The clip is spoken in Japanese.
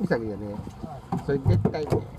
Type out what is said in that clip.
潔どね。それ絶対ね。